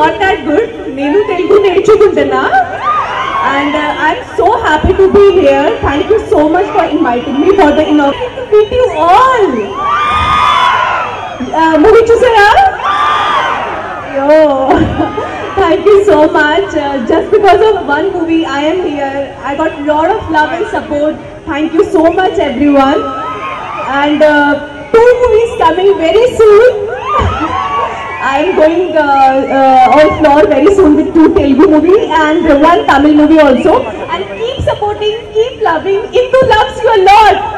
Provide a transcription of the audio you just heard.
not that good. నేను తెలుగు నేర్చుకుంటున్నా and uh, I'm so happy to be here. Thank you so much for inviting me for the inauguration to meet you all. Uh, movie చూసారా Yo, thank you so much. Uh, just because of one movie, I am here. I got a lot of love and support. Thank you so much, everyone. And uh, two movies coming very soon. I am going uh, uh, on floor very soon with two Telugu movie and one Tamil movie also. And keep supporting, keep loving. Indu loves you a lot.